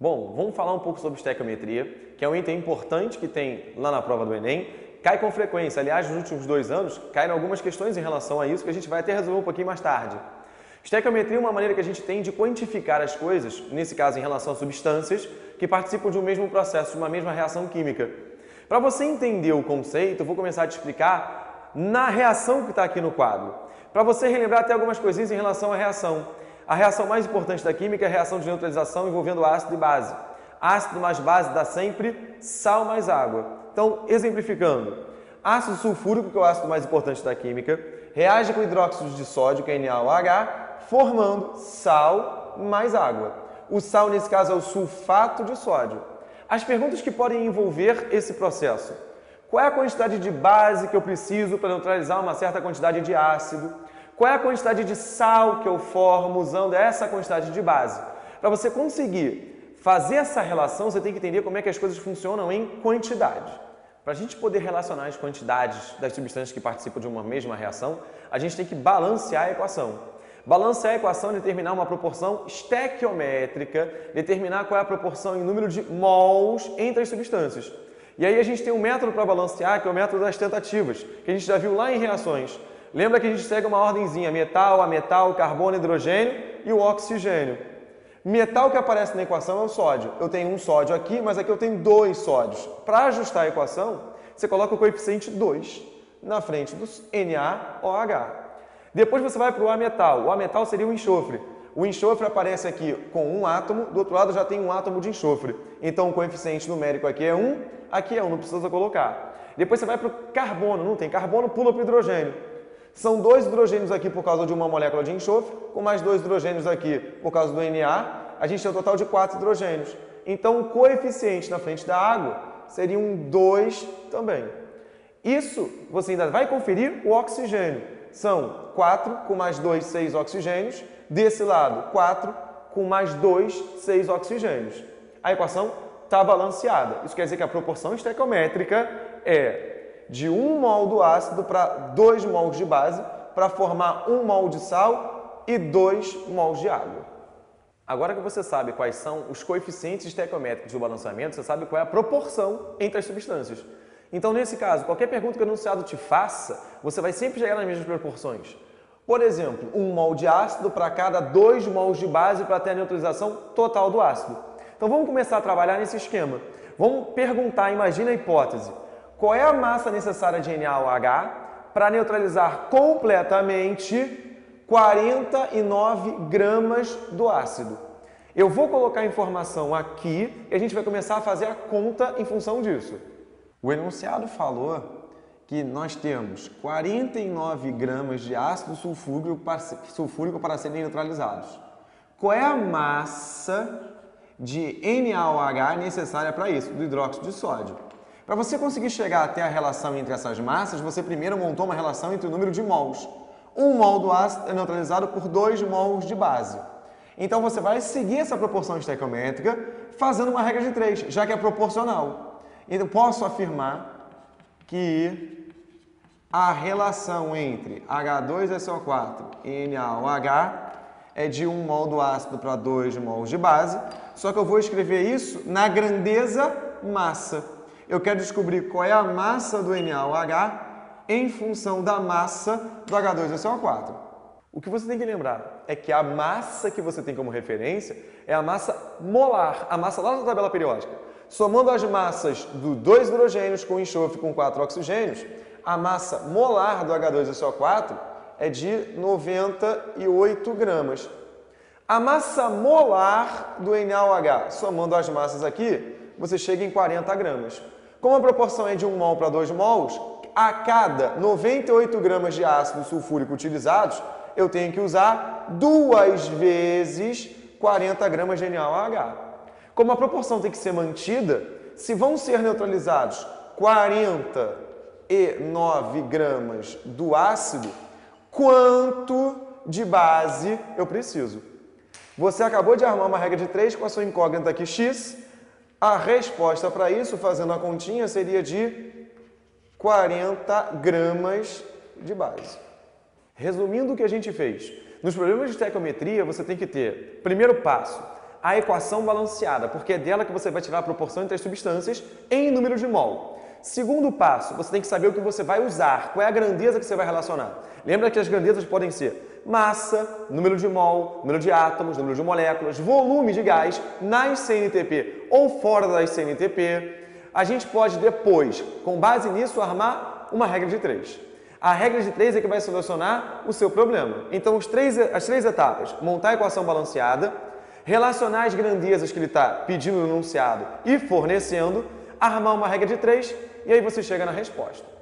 Bom, vamos falar um pouco sobre estequiometria, que é um item importante que tem lá na prova do Enem. Cai com frequência, aliás, nos últimos dois anos, caíram algumas questões em relação a isso que a gente vai até resolver um pouquinho mais tarde. Estequiometria é uma maneira que a gente tem de quantificar as coisas, nesse caso em relação a substâncias, que participam de um mesmo processo, de uma mesma reação química. Para você entender o conceito, eu vou começar a te explicar na reação que está aqui no quadro. Para você relembrar até algumas coisinhas em relação à reação. A reação mais importante da química é a reação de neutralização envolvendo ácido e base. Ácido mais base dá sempre sal mais água. Então, exemplificando, ácido sulfúrico, que é o ácido mais importante da química, reage com hidróxido de sódio, que é NaOH, formando sal mais água. O sal, nesse caso, é o sulfato de sódio. As perguntas que podem envolver esse processo. Qual é a quantidade de base que eu preciso para neutralizar uma certa quantidade de ácido? Qual é a quantidade de sal que eu formo usando essa quantidade de base? Para você conseguir fazer essa relação, você tem que entender como é que as coisas funcionam em quantidade. Para a gente poder relacionar as quantidades das substâncias que participam de uma mesma reação, a gente tem que balancear a equação. Balancear a equação é determinar uma proporção estequiométrica, determinar qual é a proporção em número de mols entre as substâncias. E aí a gente tem um método para balancear, que é o método das tentativas, que a gente já viu lá em reações. Lembra que a gente segue uma ordemzinha, metal, ametal, carbono, hidrogênio e o oxigênio. Metal que aparece na equação é o sódio. Eu tenho um sódio aqui, mas aqui eu tenho dois sódios. Para ajustar a equação, você coloca o coeficiente 2 na frente do NaOH. Depois você vai para o ametal. O ametal seria o enxofre. O enxofre aparece aqui com um átomo, do outro lado já tem um átomo de enxofre. Então o coeficiente numérico aqui é 1, aqui é 1, não precisa colocar. Depois você vai para o carbono, não tem carbono, pula para o hidrogênio. São dois hidrogênios aqui por causa de uma molécula de enxofre, com mais dois hidrogênios aqui por causa do Na, a gente tem um total de quatro hidrogênios. Então, o coeficiente na frente da água seria um 2 também. Isso você ainda vai conferir o oxigênio. São 4 com mais 2, 6 oxigênios. Desse lado, 4 com mais 2, 6 oxigênios. A equação está balanceada. Isso quer dizer que a proporção estequiométrica é de 1 mol do ácido para 2 mols de base para formar 1 mol de sal e 2 mols de água. Agora que você sabe quais são os coeficientes estequiométricos do balanceamento, você sabe qual é a proporção entre as substâncias. Então, nesse caso, qualquer pergunta que o enunciado te faça, você vai sempre chegar nas mesmas proporções. Por exemplo, 1 mol de ácido para cada 2 mols de base para ter a neutralização total do ácido. Então, vamos começar a trabalhar nesse esquema. Vamos perguntar, imagina a hipótese qual é a massa necessária de NaOH para neutralizar completamente 49 gramas do ácido. Eu vou colocar a informação aqui e a gente vai começar a fazer a conta em função disso. O enunciado falou que nós temos 49 gramas de ácido sulfúrico para, sulfúrico para serem neutralizados. Qual é a massa de NaOH necessária para isso, do hidróxido de sódio? Para você conseguir chegar até a relação entre essas massas, você primeiro montou uma relação entre o número de mols. Um mol do ácido é neutralizado por 2 mols de base. Então você vai seguir essa proporção estequiométrica fazendo uma regra de 3, já que é proporcional. Então posso afirmar que a relação entre H2SO4 e NaOH é de 1 mol do ácido para 2 mols de base, só que eu vou escrever isso na grandeza massa eu quero descobrir qual é a massa do NaOH em função da massa do H2SO4. O que você tem que lembrar é que a massa que você tem como referência é a massa molar, a massa lá da tabela periódica. Somando as massas dos dois hidrogênios com enxofre com quatro oxigênios, a massa molar do H2SO4 é de 98 gramas. A massa molar do NaOH, somando as massas aqui, você chega em 40 gramas. Como a proporção é de 1 mol para 2 mols, a cada 98 gramas de ácido sulfúrico utilizados, eu tenho que usar duas vezes 40 gramas de NaOH. Como a proporção tem que ser mantida, se vão ser neutralizados 49 gramas do ácido, quanto de base eu preciso? Você acabou de armar uma regra de 3 com a sua incógnita aqui x, a resposta para isso, fazendo a continha, seria de 40 gramas de base. Resumindo o que a gente fez, nos problemas de estequiometria você tem que ter, primeiro passo, A equação balanceada, porque é dela que você vai tirar a proporção entre as substâncias em número de mol. Segundo passo, você tem que saber o que você vai usar, qual é a grandeza que você vai relacionar. Lembra que as grandezas podem ser massa, número de mol, número de átomos, número de moléculas, volume de gás nas CNTP ou fora das CNTP. A gente pode depois, com base nisso, armar uma regra de três. A regra de três é que vai solucionar o seu problema. Então, três, as três etapas: montar a equação balanceada, relacionar as grandezas que ele está pedindo no enunciado e fornecendo, armar uma regra de três e aí você chega na resposta.